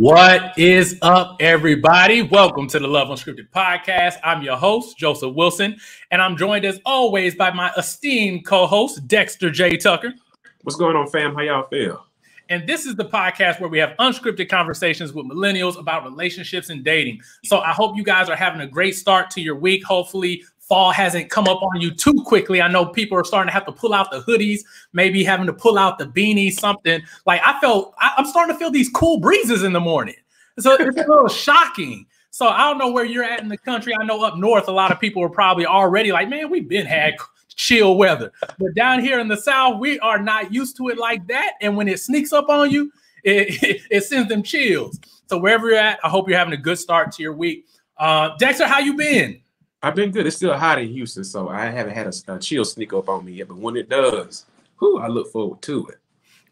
What is up, everybody? Welcome to the Love Unscripted podcast. I'm your host, Joseph Wilson, and I'm joined as always by my esteemed co-host, Dexter J. Tucker. What's going on, fam? How y'all feel? And this is the podcast where we have unscripted conversations with millennials about relationships and dating. So I hope you guys are having a great start to your week. Hopefully, fall hasn't come up on you too quickly. I know people are starting to have to pull out the hoodies, maybe having to pull out the beanie, something. Like I felt, I, am starting to feel these cool breezes in the morning. So it's a little shocking. So I don't know where you're at in the country. I know up north, a lot of people are probably already like, man, we've been had chill weather. But down here in the south, we are not used to it like that. And when it sneaks up on you, it, it, it sends them chills. So wherever you're at, I hope you're having a good start to your week. Uh, Dexter, how you been? I've been good. It's still hot in Houston, so I haven't had a, a chill sneak up on me yet. But when it does, whew, I look forward to it.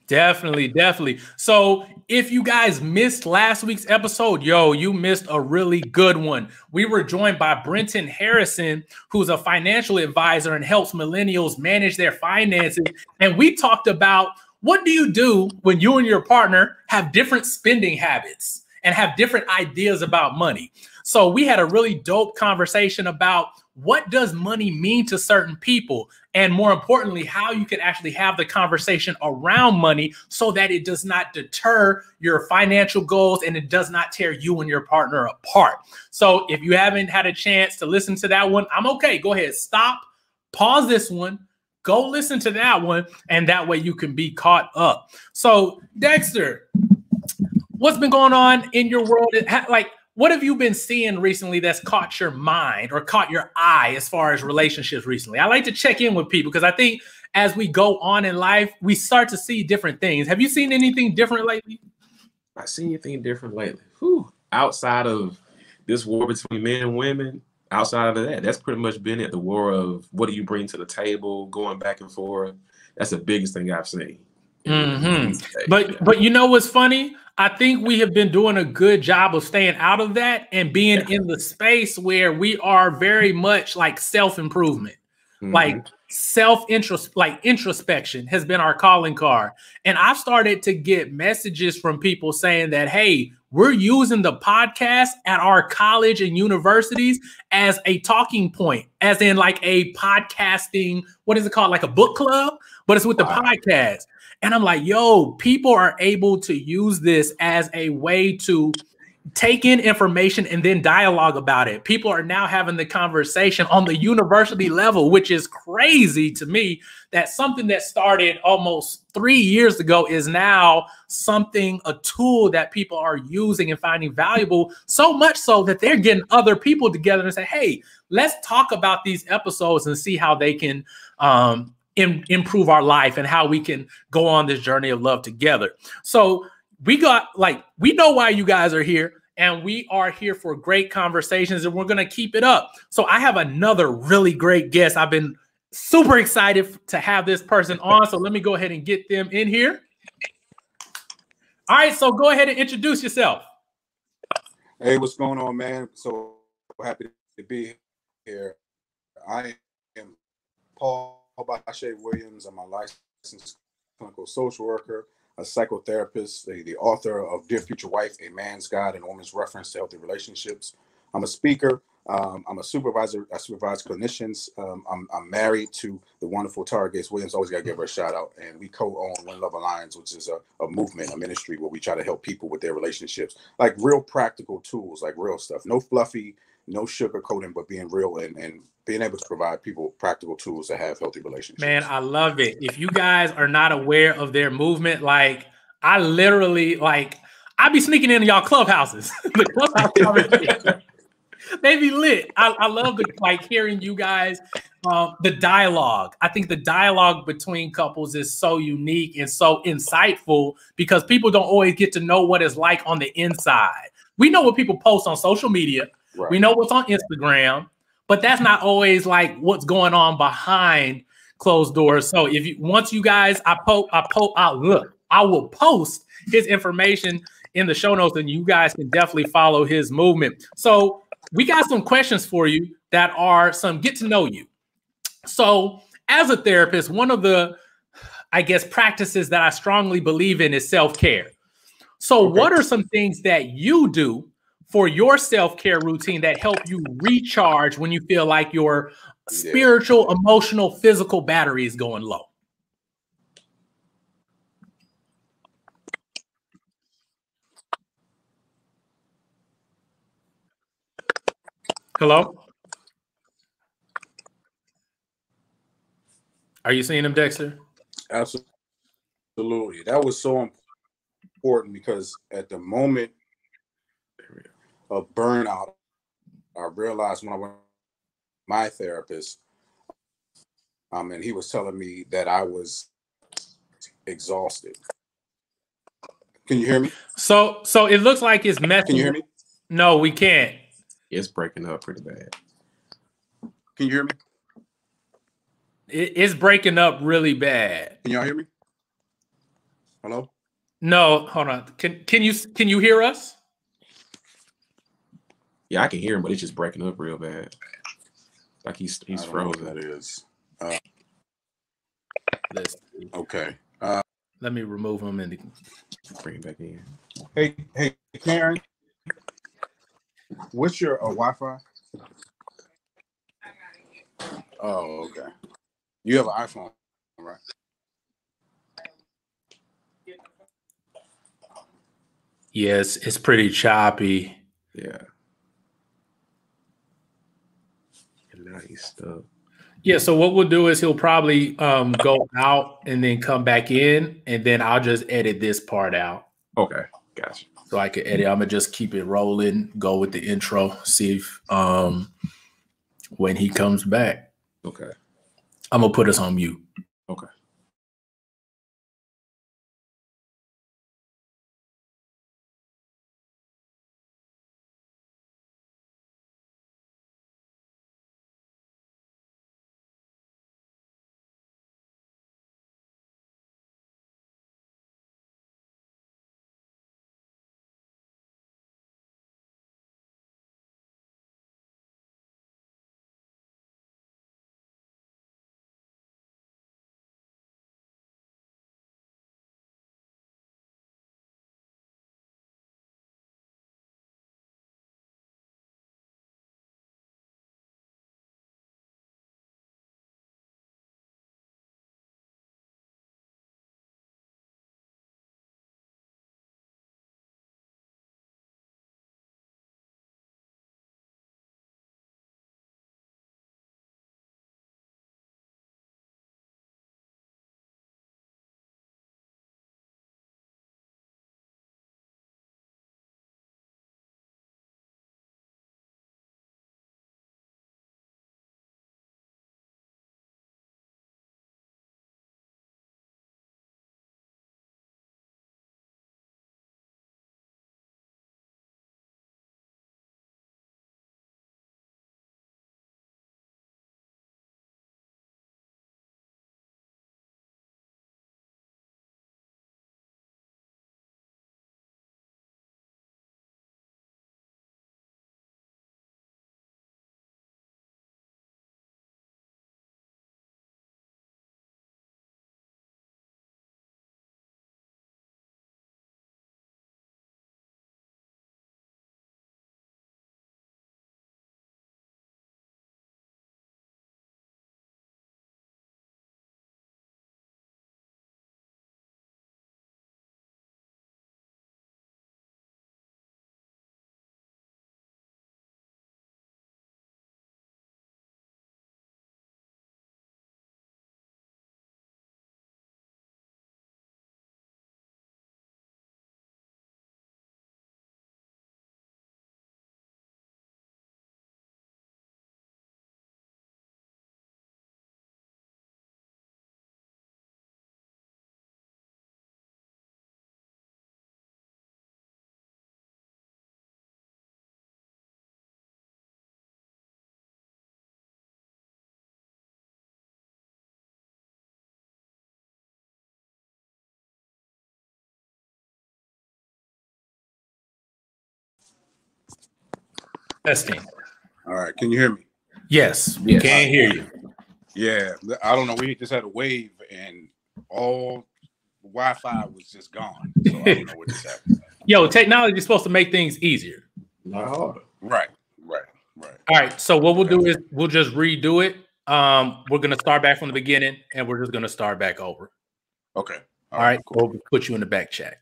Definitely, definitely. So, if you guys missed last week's episode, yo, you missed a really good one. We were joined by Brenton Harrison, who's a financial advisor and helps millennials manage their finances. And we talked about what do you do when you and your partner have different spending habits and have different ideas about money. So we had a really dope conversation about what does money mean to certain people? And more importantly how you can actually have the conversation around money so that it does not deter your financial goals and it does not tear you and your partner apart. So if you haven't had a chance to listen to that one i'm okay. Go ahead. Stop. Pause this one. Go listen to that one. And that way you can be caught up. So dexter what's been going on in your world like what have you been seeing recently that's caught your mind or caught your eye as far as relationships recently? I like to check in with people because I think as we go on in life, we start to see different things. Have you seen anything different lately? I seen anything different lately. Whew. Outside of this war between men and women, outside of that, that's pretty much been it. The war of what do you bring to the table, going back and forth. That's the biggest thing I've seen. Mm-hmm. But but you know what's funny? I think we have been doing a good job of staying out of that and being yeah. in the space where we are very much like self improvement, mm-hmm. like self interest, like introspection has been our calling card. And I've started to get messages from people saying that, hey, we're using the podcast at our college and universities as a talking point, as in like a podcasting, what is it called? Like a book club, but it's with the podcast. And I'm like, yo, people are able to use this as a way to take in information and then dialogue about it. People are now having the conversation on the university level, which is crazy to me that something that started almost three years ago is now something, a tool that people are using and finding valuable, so much so that they're getting other people together and say, hey, let's talk about these episodes and see how they can um, in, improve our life and how we can go on this journey of love together. So we got like we know why you guys are here and we are here for great conversations and we're going to keep it up. So I have another really great guest. I've been super excited to have this person on. So let me go ahead and get them in here. All right, so go ahead and introduce yourself. Hey, what's going on, man? So happy to be here. I am Paul Bashea Williams. I'm a licensed clinical social worker, a psychotherapist, the, the author of Dear Future Wife, A Man's Guide and Woman's Reference to Healthy Relationships. I'm a speaker. Um, I'm a supervisor. I supervise clinicians. Um, I'm, I'm, married to the wonderful Tara Gates Williams. Always got to give her a shout out. And we co-own One Love Alliance, which is a, a movement, a ministry where we try to help people with their relationships, like real practical tools, like real stuff. No fluffy, no sugarcoating, but being real and, and being able to provide people practical tools to have healthy relationships. Man, I love it. If you guys are not aware of their movement, like I literally like I be sneaking into y'all clubhouses. the clubhouse they be lit. I, I love the like hearing you guys um, the dialogue. I think the dialogue between couples is so unique and so insightful because people don't always get to know what it's like on the inside. We know what people post on social media. Right. We know what's on Instagram but that's not always like what's going on behind closed doors. So if you once you guys, I poke, I poke, I look, I will post his information in the show notes, and you guys can definitely follow his movement. So we got some questions for you that are some get to know you. So as a therapist, one of the I guess practices that I strongly believe in is self care. So, okay. what are some things that you do for your self care routine that help you recharge when you feel like your spiritual, emotional, physical battery is going low? Hello? Are you seeing him, Dexter? Absolutely. That was so important because at the moment of burnout, I realized when I went my therapist, um, and he was telling me that I was exhausted. Can you hear me? So, so it looks like it's messing. Can you hear me? No, we can't. It's breaking up pretty bad. Can you hear me? It, it's breaking up really bad. Can y'all hear me? Hello? No, hold on. Can can you can you hear us? Yeah, I can hear him, but it's just breaking up real bad. Like he's he's frozen. that is. Uh, okay. Uh, Let me remove him and bring him back in. Hey, hey, Karen. What's your uh, Wi-Fi? Oh, okay. You have an iPhone, right? Yes, it's pretty choppy. Yeah. And now he's stuck. Yeah, so what we'll do is he'll probably um, go out and then come back in, and then I'll just edit this part out. Okay, gotcha so I can edit. I'm gonna just keep it rolling, go with the intro, see if um when he comes back. Okay. I'm gonna put us on mute. Okay. Testing. All right. Can you hear me? Yes, we yes. can hear you. Yeah. I don't know. We just had a wave and all Wi-Fi was just gone. So I don't know what just happened. Yo, technology is supposed to make things easier. Not harder. Right, right, right. All right. So what we'll do is we'll just redo it. Um, we're gonna start back from the beginning, and we're just gonna start back over. Okay. All right. Cool. We'll put you in the back chat.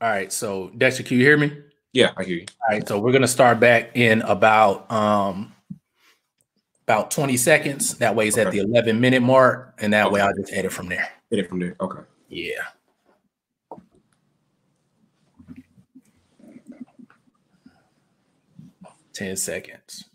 All right. So Dexter, can you hear me? Yeah, I hear you. All right. So we're gonna start back in about um about 20 seconds. That way it's at the 11 minute mark, and that way I'll just edit from there. Edit from there. Okay. Yeah. Ten seconds.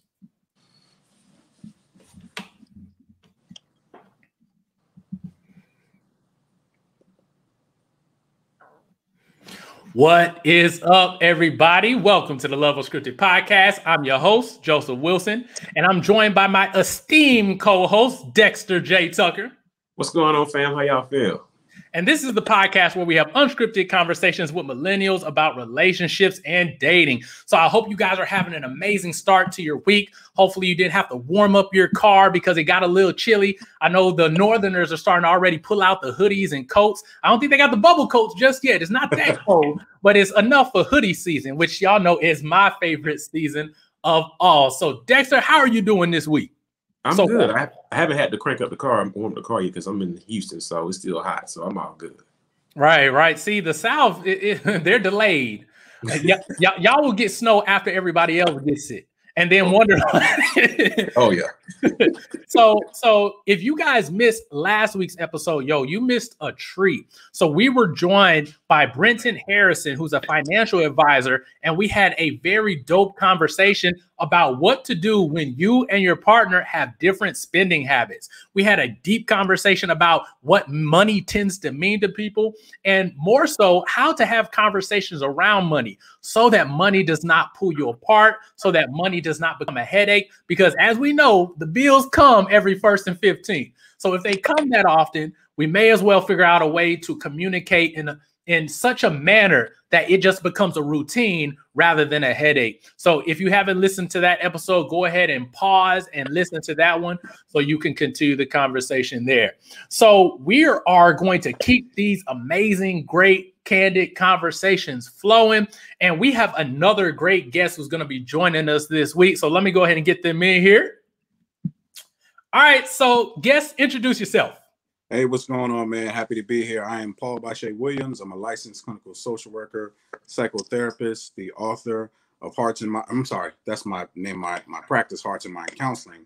What is up, everybody? Welcome to the Love Unscripted Podcast. I'm your host, Joseph Wilson, and I'm joined by my esteemed co-host, Dexter J. Tucker. What's going on, fam? How y'all feel? And this is the podcast where we have unscripted conversations with millennials about relationships and dating. So I hope you guys are having an amazing start to your week. Hopefully, you didn't have to warm up your car because it got a little chilly. I know the Northerners are starting to already pull out the hoodies and coats. I don't think they got the bubble coats just yet. It's not that cold, but it's enough for hoodie season, which y'all know is my favorite season of all. So, Dexter, how are you doing this week? I'm so, good. I, I, haven't had to crank up the car. I'm warm the car yet because I'm in Houston, so it's still hot. So I'm all good. Right, right. See, the South, it, it, they're delayed. y- y- y'all will get snow after everybody else gets it and then oh. wonder. oh yeah. so so if you guys missed last week's episode, yo, you missed a treat. So we were joined by Brenton Harrison, who's a financial advisor, and we had a very dope conversation about what to do when you and your partner have different spending habits. We had a deep conversation about what money tends to mean to people, and more so, how to have conversations around money so that money does not pull you apart, so that money does not become a headache. Because as we know, the bills come every first and 15th. So if they come that often, we may as well figure out a way to communicate in a in such a manner that it just becomes a routine rather than a headache. So if you haven't listened to that episode, go ahead and pause and listen to that one so you can continue the conversation there. So we are going to keep these amazing, great, candid conversations flowing. And we have another great guest who's going to be joining us this week. So let me go ahead and get them in here. All right. So, guest, introduce yourself. Hey, what's going on, man? Happy to be here. I am Paul Bashea Williams. I'm a licensed clinical social worker, psychotherapist, the author of Hearts and Mind. I'm sorry, that's my name, my, my practice, Hearts and Mind Counseling.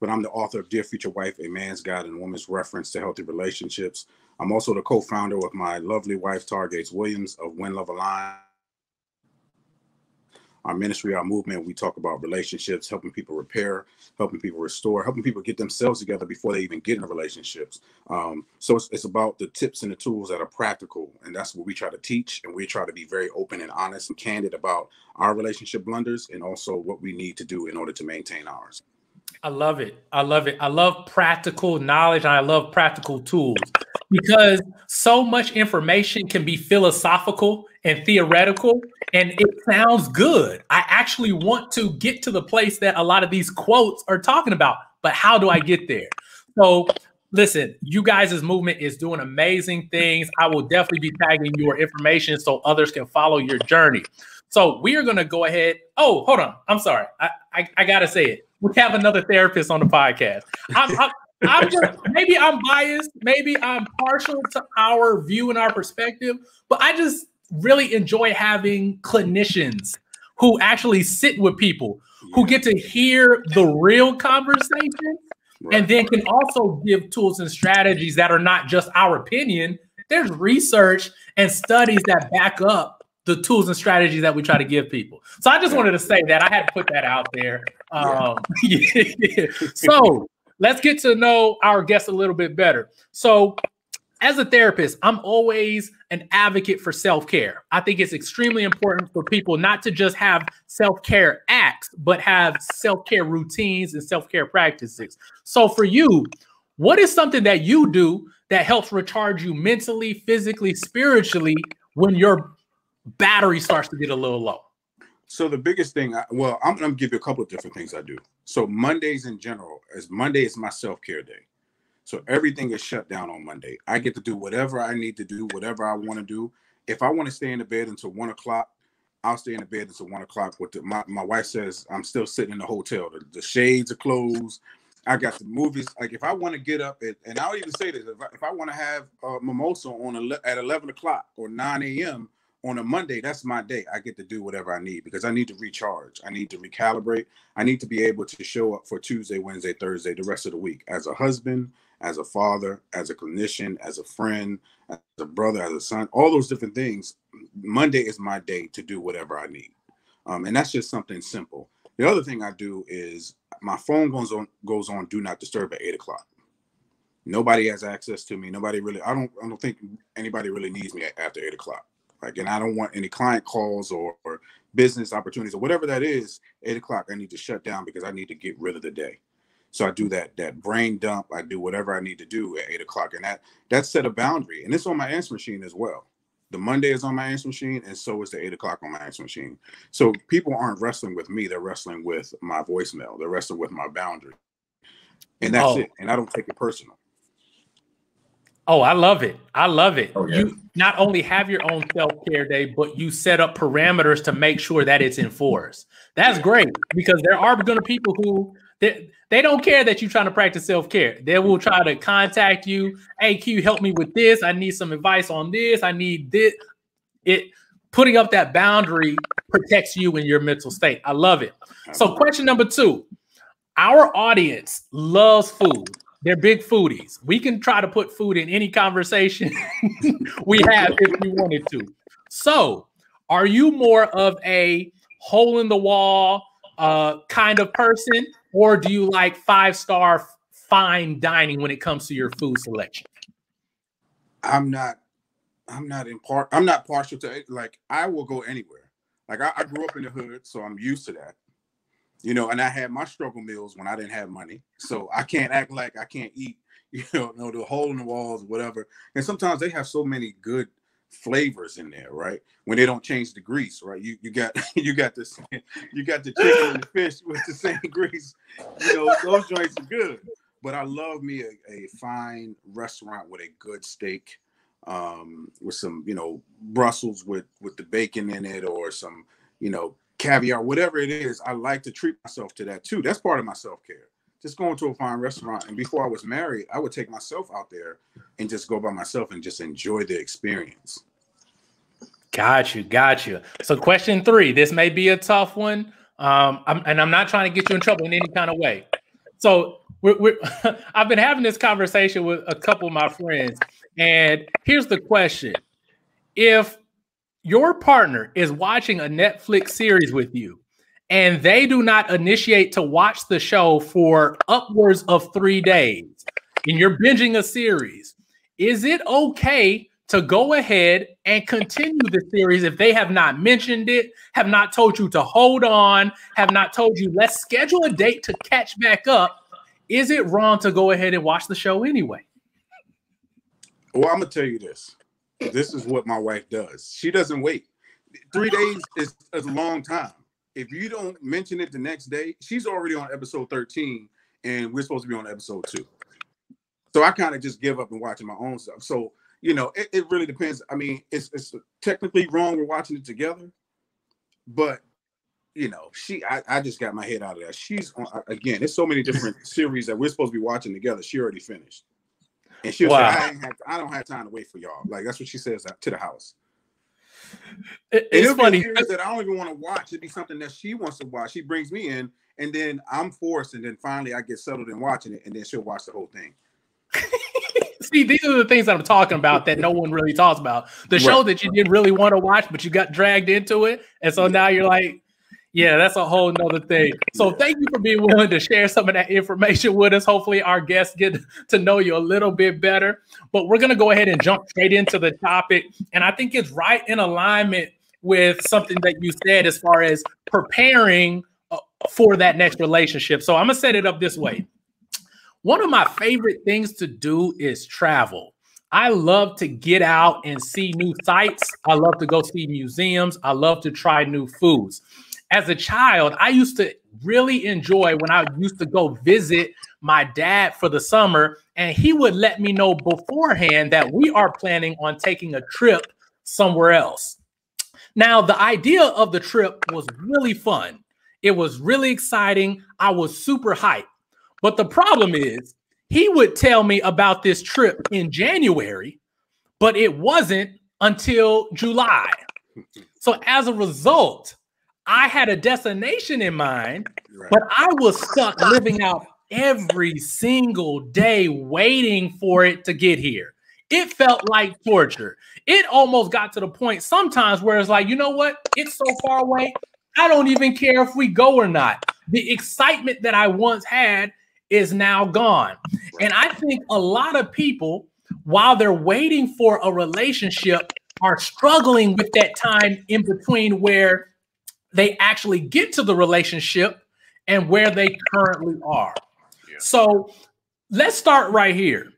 But I'm the author of Dear Future Wife, A Man's Guide and Woman's Reference to Healthy Relationships. I'm also the co-founder with my lovely wife, Tara Gates Williams of When Love Align our ministry, our movement, we talk about relationships, helping people repair, helping people restore, helping people get themselves together before they even get into relationships. Um, so it's, it's about the tips and the tools that are practical. And that's what we try to teach. And we try to be very open and honest and candid about our relationship blunders and also what we need to do in order to maintain ours. I love it. I love it. I love practical knowledge and I love practical tools because so much information can be philosophical and theoretical and it sounds good. I actually want to get to the place that a lot of these quotes are talking about, but how do I get there? So, listen, you guys' movement is doing amazing things. I will definitely be tagging your information so others can follow your journey. So, we are going to go ahead. Oh, hold on. I'm sorry. I, I, I got to say it. We have another therapist on the podcast. I'm, I'm, I'm just maybe I'm biased, maybe I'm partial to our view and our perspective, but I just really enjoy having clinicians who actually sit with people who get to hear the real conversation right. and then can also give tools and strategies that are not just our opinion. There's research and studies that back up the tools and strategies that we try to give people. So I just wanted to say that I had to put that out there. Um, yeah. so let's get to know our guests a little bit better. So, as a therapist, I'm always an advocate for self care. I think it's extremely important for people not to just have self care acts, but have self care routines and self care practices. So, for you, what is something that you do that helps recharge you mentally, physically, spiritually when your battery starts to get a little low? So the biggest thing, I, well, I'm gonna give you a couple of different things I do. So Mondays in general, as Monday is my self care day. So everything is shut down on Monday. I get to do whatever I need to do, whatever I want to do, if I want to stay in the bed until one o'clock, I'll stay in the bed until one o'clock. With the, my my wife says I'm still sitting in the hotel. The, the shades are closed. I got the movies. Like if I want to get up at, and I'll even say this: if I, if I want to have a mimosa on a, at eleven o'clock or nine a.m. on a Monday, that's my day. I get to do whatever I need because I need to recharge. I need to recalibrate. I need to be able to show up for Tuesday, Wednesday, Thursday, the rest of the week as a husband, as a father, as a clinician, as a friend, as a brother, as a son, all those different things. Monday is my day to do whatever I need. Um, and that's just something simple. The other thing I do is my phone goes on goes on do not disturb at eight o'clock. Nobody has access to me. Nobody really. I don't. I don't think anybody really needs me after eight o'clock. Like, and I don't want any client calls or, or business opportunities or whatever that is. Eight o'clock, I need to shut down because I need to get rid of the day. So I do that that brain dump. I do whatever I need to do at eight o'clock, and that that set a boundary. And it's on my answer machine as well. The Monday is on my answer machine, and so is the eight o'clock on my answer machine. So people aren't wrestling with me; they're wrestling with my voicemail. They're wrestling with my boundary, and that's oh. it. And I don't take it personal. Oh, I love it. I love it. Oh, yeah. You not only have your own self care day, but you set up parameters to make sure that it's enforced. That's great because there are going to people who they, they don't care that you're trying to practice self care. They will try to contact you. Hey, Q, help me with this. I need some advice on this. I need this. It putting up that boundary protects you in your mental state. I love it. So, question number two our audience loves food. They're big foodies. We can try to put food in any conversation we have if we wanted to. So, are you more of a hole in the wall uh, kind of person, or do you like five star fine dining when it comes to your food selection? I'm not. I'm not in part. I'm not partial to it. Like I will go anywhere. Like I, I grew up in the hood, so I'm used to that. You know, and I had my struggle meals when I didn't have money, so I can't act like I can't eat. You know, know the hole in the walls, whatever. And sometimes they have so many good flavors in there, right? When they don't change the grease, right? You you got you got this you got the chicken and the fish with the same grease. You know, those joints are good. But I love me a, a fine restaurant with a good steak, um, with some, you know, Brussels with with the bacon in it or some, you know, caviar, whatever it is. I like to treat myself to that too. That's part of my self-care just going to a fine restaurant. And before I was married, I would take myself out there and just go by myself and just enjoy the experience. Got you, got you. So, question three. This may be a tough one, um, I'm, and I'm not trying to get you in trouble in any kind of way. So, we're, we're I've been having this conversation with a couple of my friends, and here's the question: If your partner is watching a Netflix series with you, and they do not initiate to watch the show for upwards of three days, and you're binging a series, is it okay to go ahead and continue the series if they have not mentioned it, have not told you to hold on, have not told you, let's schedule a date to catch back up? Is it wrong to go ahead and watch the show anyway? Well, I'm to tell you this. This is what my wife does. She doesn't wait. Three days is, is a long time if you don't mention it the next day, she's already on episode 13 and we're supposed to be on episode two. So I kind of just give up and watching my own stuff. So, you know, it, it really depends. I mean, it's, it's technically wrong we're watching it together, but you know, she I, I just got my head out of that. She's on again, there's so many different series that we're supposed to be watching together. She already finished. And she'll wow. say, I, ain't have, I don't have time to wait for y'all. Like that's what she says to the house. It, it's funny that I don't even want to watch. It'd be something that she wants to watch. She brings me in, and then I'm forced, and then finally I get settled in watching it, and then she'll watch the whole thing. See, these are the things that I'm talking about that no one really talks about. The right. show that you didn't really want to watch, but you got dragged into it, and so now you're like, yeah, that's a whole nother thing. So thank you for being willing to share some of that information with us. Hopefully, our guests get to know you a little bit better. But we're going to go ahead and jump straight into the topic. And I think it's right in alignment with something that you said as far as preparing uh, for that next relationship. So I'm going to set it up this way. One of my favorite things to do is travel. I love to get out and see new sites. I love to go see museums. I love to try new foods as a child, I used to really enjoy when I used to go visit my dad for the summer, and he would let me know beforehand that we are planning on taking a trip somewhere else. Now, the idea of the trip was really fun. It was really exciting. I was super hyped. But the problem is, he would tell me about this trip in January, but it wasn't until July. So as a result, I had a destination in mind, right. but I was stuck living out every single day waiting for it to get here. It felt like torture. It almost got to the point sometimes where it's like, you know what? It's so far away. I don't even care if we go or not. The excitement that I once had is now gone. And I think a lot of people, while they're waiting for a relationship, are struggling with that time in between where they actually get to the relationship and where they currently are. Yeah. So let's start right here.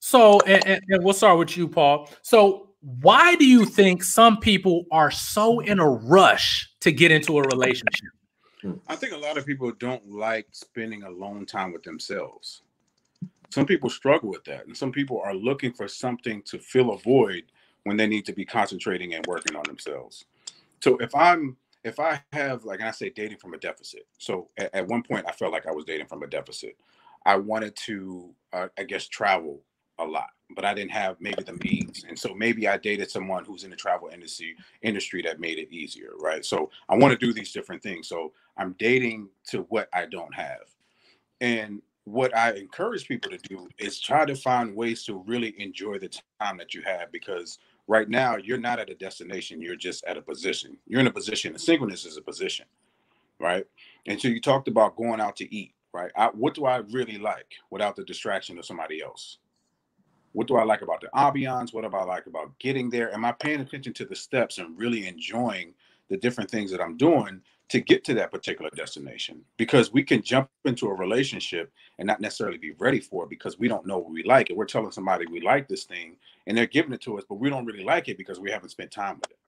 So, and, and, and we'll start with you, Paul. So, why do you think some people are so in a rush to get into a relationship? I think a lot of people don't like spending alone time with themselves. Some people struggle with that, and some people are looking for something to fill a void when they need to be concentrating and working on themselves. So if I'm if I have like and I say dating from a deficit. So at, at one point I felt like I was dating from a deficit. I wanted to uh, I guess travel a lot, but I didn't have maybe the means. And so maybe I dated someone who's in the travel industry industry that made it easier, right? So I want to do these different things. So I'm dating to what I don't have. And what I encourage people to do is try to find ways to really enjoy the time that you have because right now you're not at a destination, you're just at a position. You're in a position, and singleness is a position, right? And so you talked about going out to eat, right? I, what do I really like without the distraction of somebody else? What do I like about the ambiance? What do I like about getting there? Am I paying attention to the steps and really enjoying the different things that I'm doing to get to that particular destination? Because we can jump into a relationship and not necessarily be ready for it because we don't know what we like. And we're telling somebody we like this thing and they're giving it to us, but we don't really like it because we haven't spent time with it.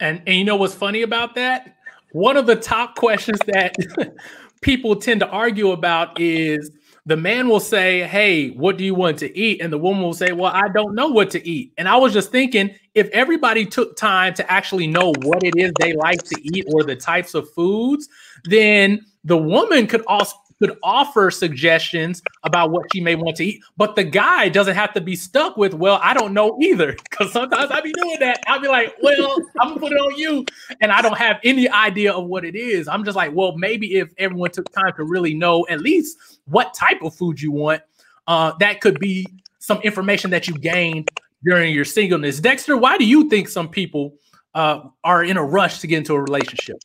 And and you know what's funny about that? One of the top questions that people tend to argue about is the man will say, Hey, what do you want to eat? And the woman will say, Well, I don't know what to eat. And I was just thinking, if everybody took time to actually know what it is they like to eat or the types of foods, then the woman could also could offer suggestions about what she may want to eat, but the guy doesn't have to be stuck with, well, I don't know either. Because sometimes I be doing that. I'll be like, well, I'm gonna put it on you, and I don't have any idea of what it is. I'm just like, well, maybe if everyone took time to really know at least what type of food you want, uh, that could be some information that you gained during your singleness. Dexter, why do you think some people uh, are in a rush to get into a relationship?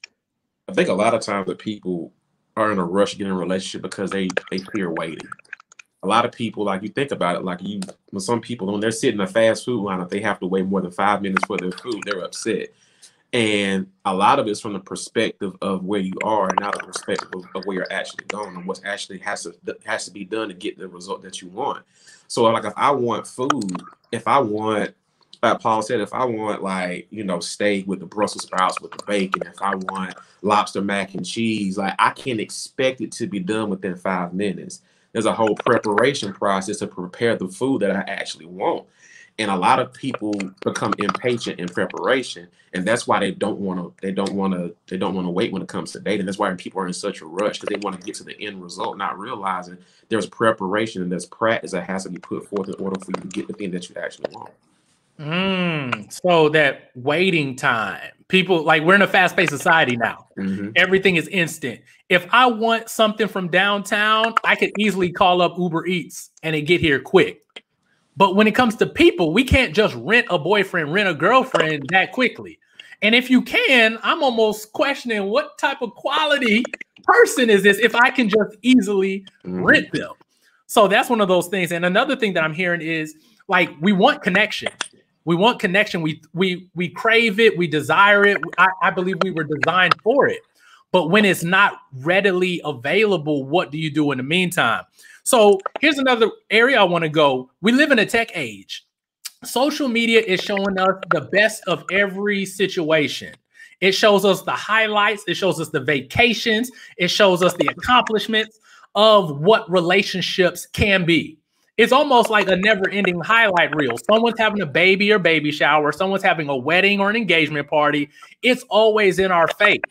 I think a lot of times that people are in a rush to get in a relationship because they they fear waiting. A lot of people, like you think about it, like you, when some people when they're sitting in a fast food line, if they have to wait more than five minutes for their food, they're upset. And a lot of it's from the perspective of where you are, and not the perspective of, of, where you're actually going and what actually has to has to be done to get the result that you want. So, like, if I want food, if I want like Paul said, if I want like you know steak with the Brussels sprouts with the bacon, if I want lobster mac and cheese, like I can't expect it to be done within five minutes. There's a whole preparation process to prepare the food that I actually want. And a lot of people become impatient in preparation, and that's why they don't want to. They don't want to. They don't want to wait when it comes to dating. That's why people are in such a rush because they want to get to the end result, not realizing there's preparation and there's practice that has to be put forth in order for you to get the thing that you actually want. Mm, so that waiting time, people like we're in a fast paced society now. Mm-hmm. Everything is instant. If I want something from downtown, I could easily call up Uber Eats and it get here quick. But when it comes to people, we can't just rent a boyfriend, rent a girlfriend that quickly. And if you can, I'm almost questioning what type of quality person is this if I can just easily mm-hmm. rent them. So that's one of those things. And another thing that I'm hearing is like we want connection. We want connection. We we we crave it. We desire it. I, I believe we were designed for it. But when it's not readily available, what do you do in the meantime? So here's another area I want to go. We live in a tech age. Social media is showing us the best of every situation. It shows us the highlights, it shows us the vacations, it shows us the accomplishments of what relationships can be. it's almost like a never-ending highlight reel. Someone's having a baby or baby shower, someone's having a wedding or an engagement party. It's always in our face.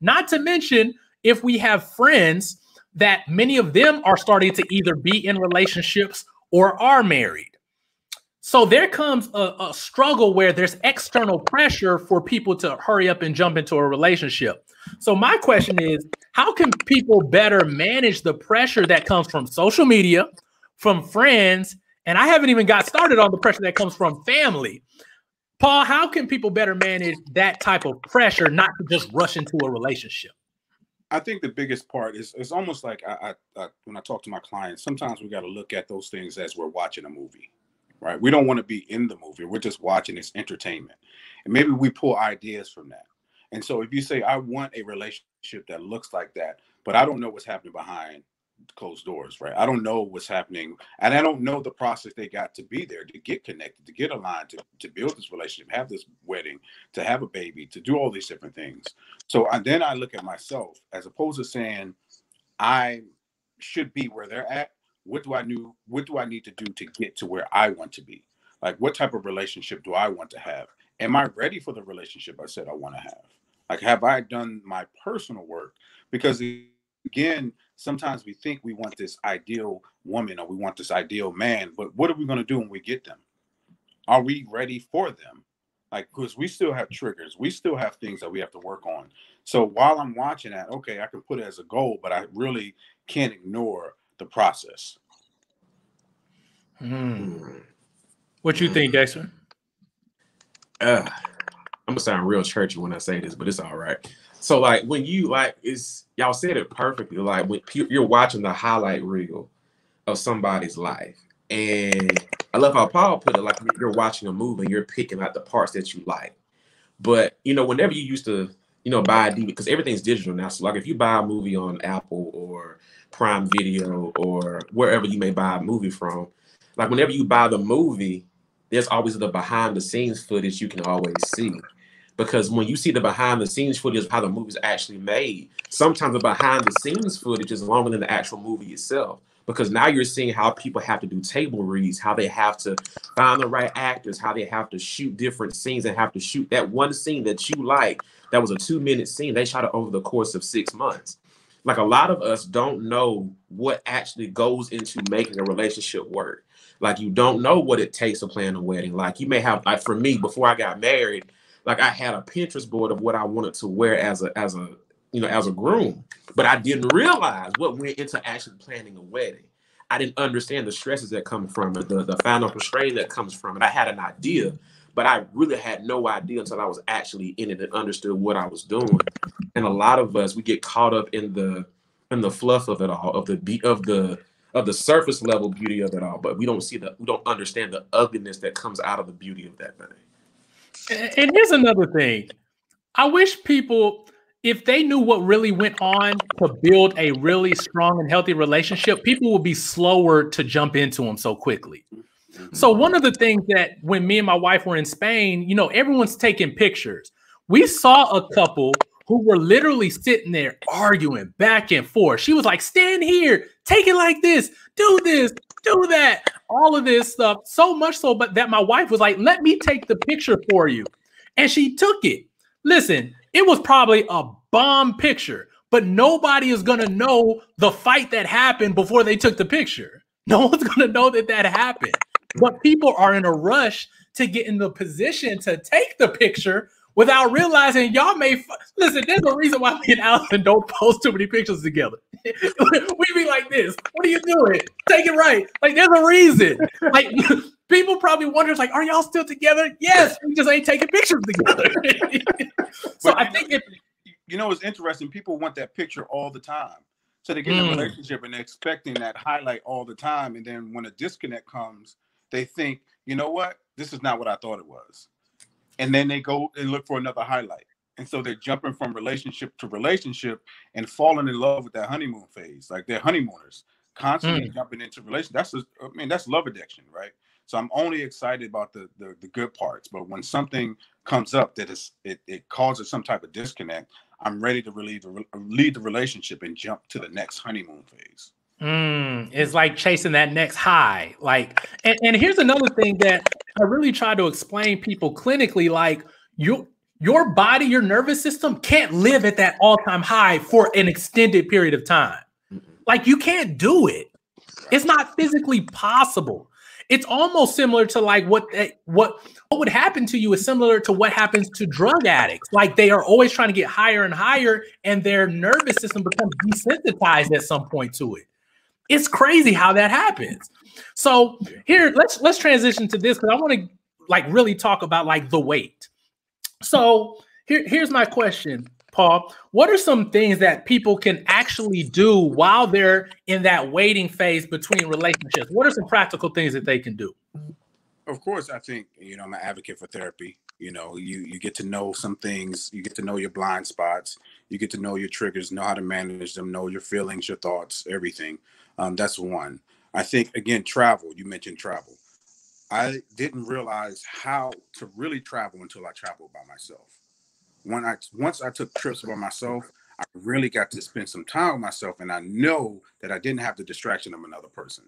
Not to mention if we have friends that many of them are starting to either be in relationships or are married. So there comes a, a, struggle where there's external pressure for people to hurry up and jump into a relationship. So my question is, how can people better manage the pressure that comes from social media, from friends, and I haven't even got started on the pressure that comes from family. Paul, how can people better manage that type of pressure, not to just rush into a relationship? I think the biggest part is it's almost like I, I, I when I talk to my clients, sometimes we got to look at those things as we're watching a movie, right? We don't want to be in the movie. We're just watching this entertainment, and maybe we pull ideas from that. And so if you say I want a relationship that looks like that, but I don't know what's happening behind closed doors, right? I don't know what's happening, and I don't know the process they got to be there to get connected, to get aligned, to, to build this relationship, have this wedding, to have a baby, to do all these different things. So and then I look at myself as opposed to saying I should be where they're at. What do I do? What do I need to do to get to where I want to be? Like, what type of relationship do I want to have? Am I ready for the relationship I said I want to have? Like, have I done my personal work? Because again, sometimes we think we want this ideal woman or we want this ideal man, but what are we going to do when we get them? Are we ready for them? Like, because we still have triggers, we still have things that we have to work on. So while I'm watching that, okay, I can put it as a goal, but I really can't ignore the process. Hmm. What you think, Dexter? Uh, I'm gonna sound real churchy when I say this, but it's all right. So like when you like it's y'all said it perfectly. Like when you're watching the highlight reel of somebody's life, and I love how Paul put it. Like you're watching a movie and you're picking out the parts that you like. But you know, whenever you used to, you know, buy a DVD because everything's digital now. So like if you buy a movie on Apple or Prime Video or wherever you may buy a movie from, like whenever you buy the movie, there's always the behind the scenes footage you can always see because when you see the behind the scenes footage of how the movie's actually made, sometimes the behind the scenes footage is longer than the actual movie itself. Because now you're seeing how people have to do table reads, how they have to find the right actors, how they have to shoot different scenes and have to shoot that one scene that you like. That was a two minute scene. They shot it over the course of six months. Like a lot of us don't know what actually goes into making a relationship work. Like you don't know what it takes to plan a wedding. Like you may have, like for me, before I got married, like I had a Pinterest board of what I wanted to wear as a as a you know as a groom, but I didn't realize what went into actually planning a wedding. I didn't understand the stresses that come from it, the the financial strain that comes from it. I had an idea, but I really had no idea until I was actually in it and understood what I was doing. And a lot of us we get caught up in the in the fluff of it all, of the beat of the of the surface level beauty of it all, but we don't see the we don't understand the ugliness that comes out of the beauty of that thing. And here's another thing. I wish people, if they knew what really went on to build a really strong and healthy relationship, people would be slower to jump into them so quickly. So mm-hmm. one of the things that when me and my wife were in Spain, you know, everyone's taking pictures. We saw a couple who were literally sitting there arguing back and forth. She was like, "Stand here, take it like this, do this, do that." All of this stuff, so much so, but that my wife was like, let me take the picture for you. And she took it. Listen, it was probably a bomb picture, but nobody is going to know the fight that happened before they took the picture. No one's to know that that happened. But people are in a rush to get in the position to take the picture without realizing y'all may f- listen. There's a reason why me and Allison don't post too many pictures together. we be like this. What are you doing? Take it right. Like there's a reason. Like people probably wonder, like, are y'all still together? Yes, we just ain't taking pictures together. so but I think if you know, it's interesting. People want that picture all the time. So they get in a mm. relationship and they're expecting that highlight all the time. And then when a disconnect comes, they think, you know what? This is not what I thought it was and then they go and look for another highlight. And so they're jumping from relationship to relationship and falling in love with that honeymoon phase. Like they're honeymooners, constantly mm. jumping into relations. That's a, I mean, that's love addiction, right? So I'm only excited about the, the, the good parts. But when something comes up that is it, it causes some type of disconnect, I'm ready to relieve the lead the relationship and jump to the next honeymoon phase. Mm, it's like chasing that next high. Like, and, and here's another thing that I really try to explain people clinically. Like, you your body, your nervous system can't live at that all-time high for an extended period of time. Like you can't do it. It's not physically possible. It's almost similar to like what what what would happen to you is similar to what happens to drug addicts. Like they are always trying to get higher and higher, and their nervous system becomes desensitized at some point to it. It's crazy how that happens. So here, let's let's transition to this because I want to like really talk about like the wait. So here, here's my question, Paul. What are some things that people can actually do while they're in that waiting phase between relationships? What are some practical things that they can do? Of course, I think you know I'm an advocate for therapy. You know, you you get to know some things, you get to know your blind spots, you get to know your triggers, know how to manage them, know your feelings, your thoughts, everything. Um, that's one. I think again, travel. You mentioned travel. I didn't realize how to really travel until I traveled by myself. When I once I took trips by myself, I really got to spend some time with myself, and I know that I didn't have the distraction of another person.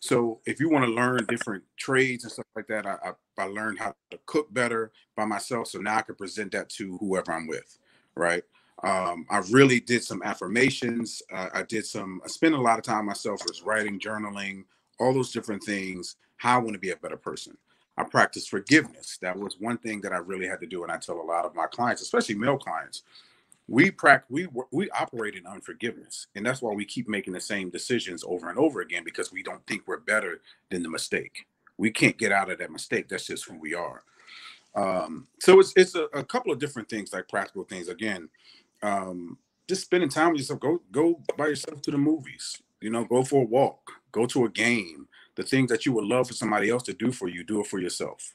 So if you want to learn different trades and stuff like that, I, I, I learned how to cook better by myself. So now I can present that to whoever I'm with, right? Um, I really did some affirmations. Uh, I did some. I spent a lot of time myself was writing, journaling, all those different things how I want to be a better person. I practiced forgiveness. That was one thing that I really had to do, and I tell a lot of my clients, especially male clients, we practice we we operate in unforgiveness, and that's why we keep making the same decisions over and over again because we don't think we're better than the mistake. We can't get out of that mistake. That's just who we are. Um, so it's it's a, a, couple of different things, like practical things. Again, um, just spending time with yourself. Go go by yourself to the movies. You know, go for a walk. Go to a game the things that you would love for somebody else to do for you, do it for yourself.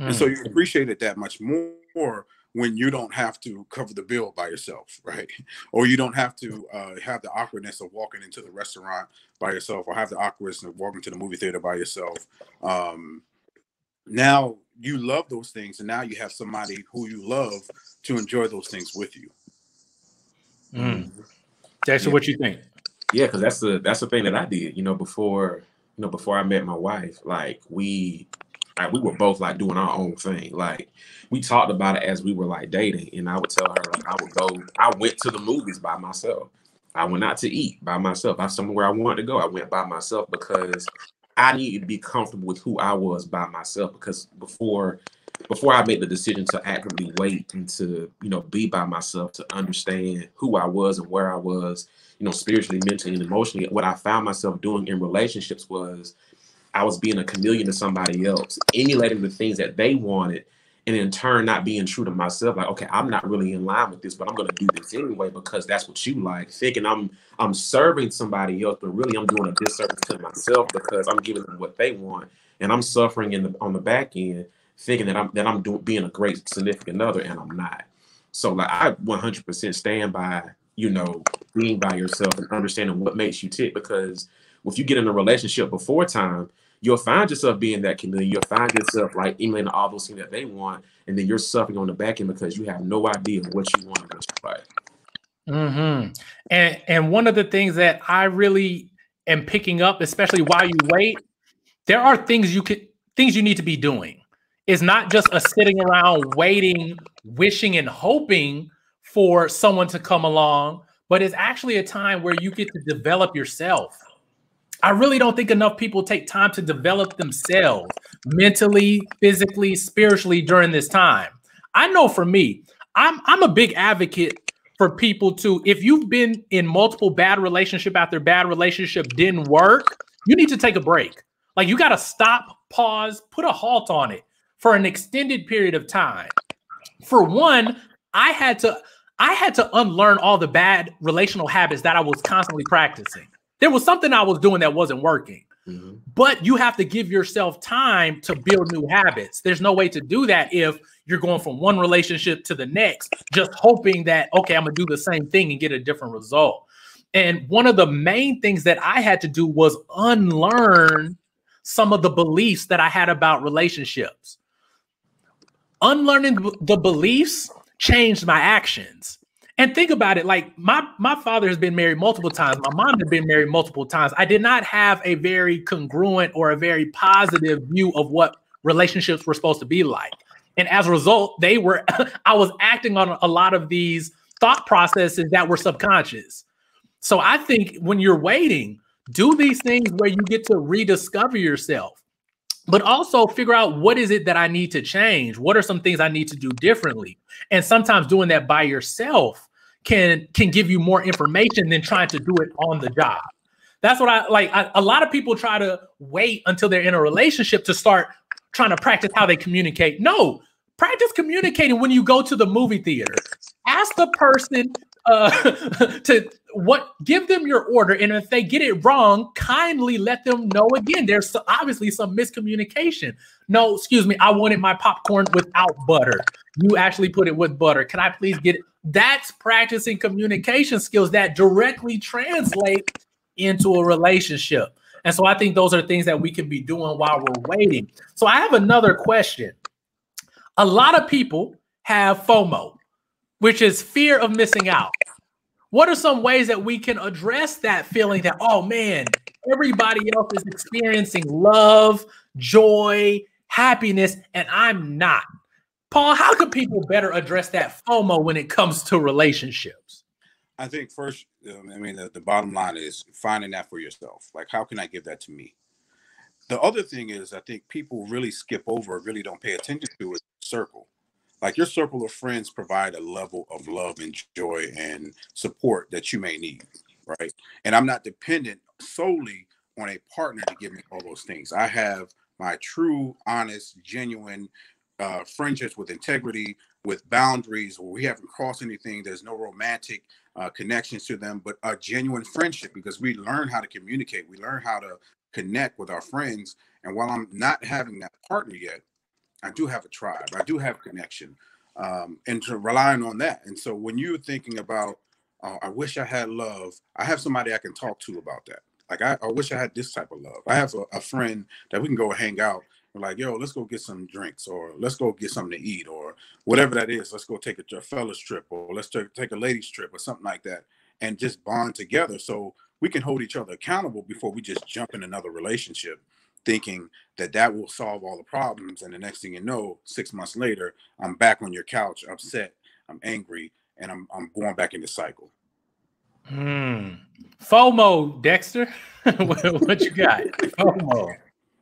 Mm. And so you hmm. appreciate it that much more when you don't have to cover the bill by yourself, right? Or you don't have to uh, have the awkwardness of walking into the restaurant by yourself, or have the awkwardness of walking to the movie theater by yourself. Um, now you love those things, and now you have somebody who you love to enjoy those things with you. Mm. Jason, yeah. what you think? Yeah, because that's the that's the thing that I did. You know, before you know, before I met my wife, like we like we were both like doing our own thing. Like we talked about it as we were like dating, and I would tell her like I would go. I went to the movies by myself. I went out to eat by myself. I somewhere I wanted to go. I went by myself because I needed to be comfortable with who I was by myself. Because before before I made the decision to actively wait and to you know be by myself to understand who I was and where I was you know, spiritually, mentally, and emotionally, what I found myself doing in relationships was I was being a chameleon to somebody else, emulating the things that they wanted, and in turn not being true to myself. Like, okay, I'm not really in line with this, but I'm gonna do this anyway because that's what you like. Thinking I'm I'm serving somebody else, but really I'm doing a disservice to myself because I'm giving them what they want, and I'm suffering in the on the back end, thinking that I'm that I'm doing being a great significant other, and I'm not. So like I 100% stand by you know, being by yourself and understanding what makes you tick. Because if you get in a relationship before time, you'll find yourself being that chameleon. You'll find yourself like emailing all those things that they want, and then you're suffering on the back end because you have no idea what you want in this. Mm-hmm. And and one of the things that I really am picking up, especially while you wait, there are things you could things you need to be doing. It's not just a sitting around waiting, wishing and hoping for someone to come along, but it's actually a time where you get to develop yourself. I really don't think enough people take time to develop themselves mentally, physically, spiritually during this time. I know for me, I'm I'm a big advocate for people to if you've been in multiple bad relationship after bad relationship didn't work, you need to take a break. Like you got to stop, pause, put a halt on it for an extended period of time. For one, I had to I had to unlearn all the bad relational habits that I was constantly practicing. There was something I was doing that wasn't working. Mm-hmm. But you have to give yourself time to build new habits. There's no way to do that if you're going from one relationship to the next, just hoping that, okay, I'm going to do the same thing and get a different result. And one of the main things that I had to do was unlearn some of the beliefs that I had about relationships. Unlearning the beliefs changed my actions. And think about it, like my my father has been married multiple times. My mom has been married multiple times. I did not have a very congruent or a very positive view of what relationships were supposed to be like. And as a result, they were I was acting on a lot of these thought processes that were subconscious. So I think when you're waiting, do these things where you get to rediscover yourself but also figure out what is it that I need to change? What are some things I need to do differently? And sometimes doing that by yourself can can give you more information than trying to do it on the job. That's what I like. I, a lot of people try to wait until they're in a relationship to start trying to practice how they communicate. No, practice communicating when you go to the movie theater. Ask the person uh, to what give them your order and if they get it wrong kindly let them know again. There's obviously some miscommunication. No excuse me i wanted my popcorn without butter. You actually put it with butter. Can i please get it? That's practicing communication skills that directly translate into a relationship. And so i think those are things that we can be doing while we're waiting. So i have another question. A lot of people have fomo which is fear of missing out what are some ways that we can address that feeling that, oh man, everybody else is experiencing love, joy, happiness, and I'm not? Paul, how can people better address that FOMO when it comes to relationships? I think first, um, I mean, the, the bottom line is finding that for yourself. Like, how can I give that to me? The other thing is, I think people really skip over, really don't pay attention to is circle like your circle of friends provide a level of love and joy and support that you may need right? And i'm not dependent solely on a partner to give me all those things. I have my true honest genuine uh, friendships with integrity with boundaries. Where we haven't crossed anything. There's no romantic uh, connections to them but a genuine friendship because we learn how to communicate. We learn how to connect with our friends. And while i'm not having that partner yet I do have a tribe. I do have connection, um, and to relying on that. And so when you're thinking about, uh, I wish I had love. I have somebody I can talk to about that. Like I, I wish I had this type of love. I have a, a friend that we can go hang out. We're like, yo, let's go get some drinks, or let's go get something to eat, or whatever that is. Let's go take a, a fellas trip, or let's take, take a ladies trip, or something like that, and just bond together. So we can hold each other accountable before we just jump in another relationship thinking that that will solve all the problems. And the next thing you know, six months later, I'm back on your couch, upset, I'm angry, and I'm, I'm going back in the cycle. Hmm. FOMO, Dexter. what you got? FOMO.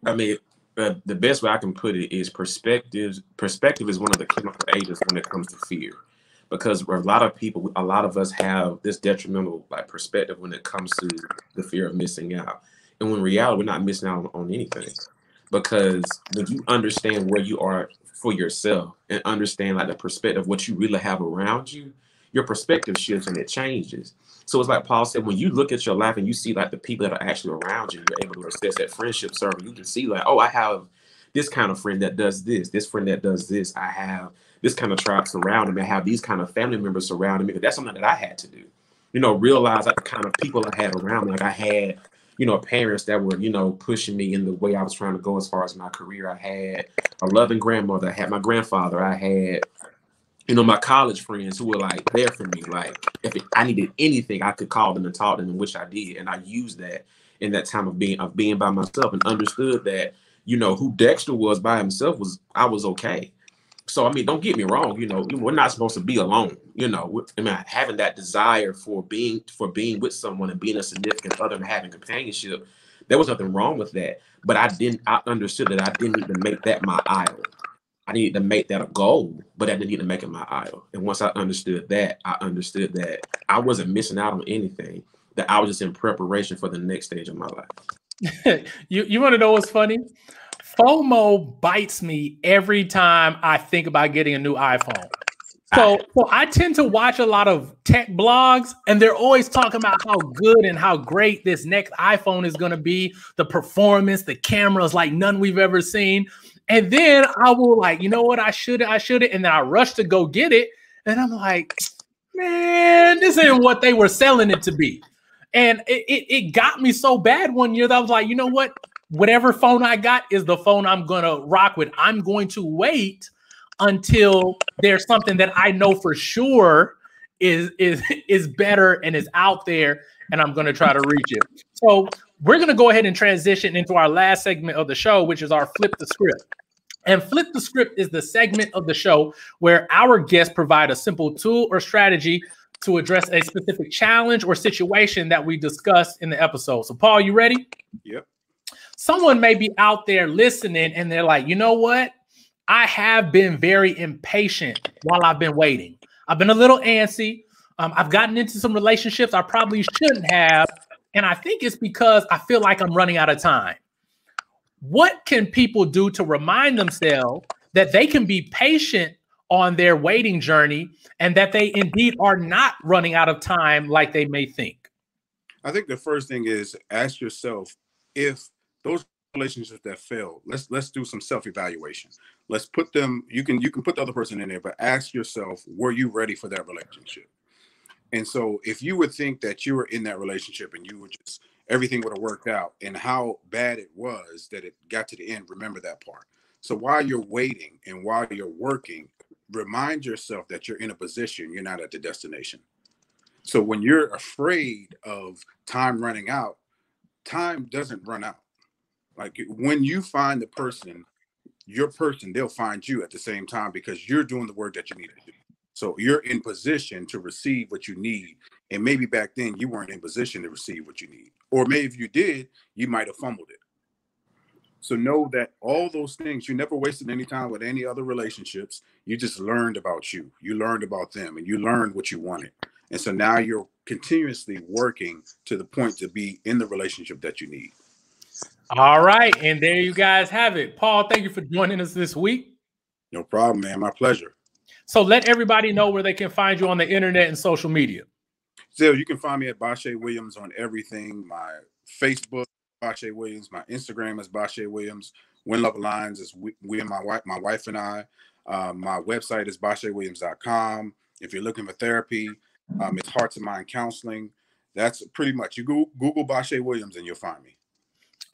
I mean, uh, the best way I can put it is perspective. Perspective is one of the chemical agents when it comes to fear, because a lot of people, a lot of us have this detrimental like perspective when it comes to the fear of missing out. And when reality, we're not missing out on, anything because when you understand where you are for yourself and understand like the perspective of what you really have around you, your perspective shifts and it changes. So it's like Paul said, when you look at your life and you see like the people that are actually around you, you're able to assess that friendship circle. You can see like, oh, I have this kind of friend that does this, this friend that does this. I have this kind of tribe surrounding me. I have these kind of family members surrounding me. But that's something that I had to do. You know, realize like the kind of people I had around me. Like I had you know, parents that were, you know, pushing me in the way I was trying to go as far as my career. I had a loving grandmother, I had my grandfather, I had, you know, my college friends who were like there for me. Like if I needed anything, I could call them and talk to them, which I did. And I used that in that time of being of being by myself and understood that, you know, who Dexter was by himself was I was okay. So I mean, don't get me wrong. You know, we're not supposed to be alone. You know, I mean, having that desire for being for being with someone and being a significant other and having companionship, there was nothing wrong with that. But I didn't. I understood that I didn't need to make that my idol. I needed to make that a goal, but I didn't need to make it my idol. And once I understood that, I understood that I wasn't missing out on anything. That I was just in preparation for the next stage of my life. you you want to know what's funny? FOMO bites me every time I think about getting a new iPhone. So, so I tend to watch a lot of tech blogs, and they're always talking about how good and how great this next iPhone is going to be. The performance, the cameras, like none we've ever seen. And then I will like, you know what? I should, I should, and then I rush to go get it, and I'm like, man, this ain't what they were selling it to be. And it, it, it got me so bad one year that I was like, you know what? Whatever phone I got is the phone I'm going to rock with. I'm going to wait until there's something that I know for sure is is is better and is out there, and I'm going to try to reach it. So we're going to go ahead and transition into our last segment of the show, which is our flip the script. And flip the script is the segment of the show where our guests provide a simple tool or strategy to address a specific challenge or situation that we discussed in the episode. So, Paul, you ready? Yep. Someone may be out there listening and they're like, you know what? I have been very impatient while I've been waiting. I've been a little antsy. Um, I've gotten into some relationships I probably shouldn't have. And I think it's because I feel like I'm running out of time. What can people do to remind themselves that they can be patient on their waiting journey and that they indeed are not running out of time like they may think? I think the first thing is ask yourself if those relationships that fail, let's let's do some self-evaluation. Let's put them, you can you can put the other person in there, but ask yourself, were you ready for that relationship? And so if you would think that you were in that relationship and you were just everything would have worked out and how bad it was that it got to the end, remember that part. So while you're waiting and while you're working, remind yourself that you're in a position, you're not at the destination. So when you're afraid of time running out, time doesn't run out. Like when you find the person, your person, they'll find you at the same time because you're doing the work that you need to do. So you're in position to receive what you need. And maybe back then you weren't in position to receive what you need. Or maybe if you did, you might have fumbled it. So know that all those things, you never wasted any time with any other relationships. You just learned about you. You learned about them and you learned what you wanted. And so now you're continuously working to the point to be in the relationship that you need. All right. And there you guys have it. Paul, thank you for joining us this week. No problem, man. My pleasure. So let everybody know where they can find you on the internet and social media. So you can find me at Bashea Williams on everything. My Facebook, Bashea Williams. My Instagram is Bashea Williams. Win Love Alliance is we, we, and my wife, my wife and I. Uh, my website is basheawilliams.com. If you're looking for therapy, um, it's Hearts and Mind Counseling. That's pretty much you Google, Google Bashea Williams and you'll find me.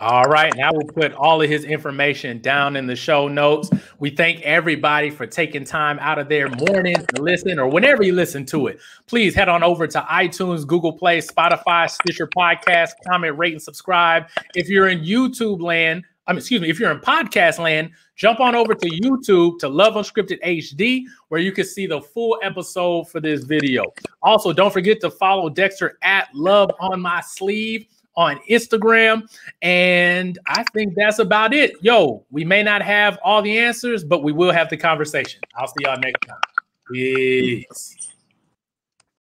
All right. Now we'll put all of his information down in the show notes. We thank everybody for taking time out of their morning to listen or whenever you listen to it. Please head on over to iTunes, Google Play, Spotify, Stitcher Podcast, comment, rate, and subscribe. If you're in YouTube land, I mean, excuse me, if you're in podcast land, jump on over to YouTube to Love Unscripted HD, where you can see the full episode for this video. Also, don't forget to follow Dexter at Love on My Sleeve on Instagram. And I think that's about it. Yo, we may not have all the answers, but we will have the conversation. I'll see y'all next time. Peace.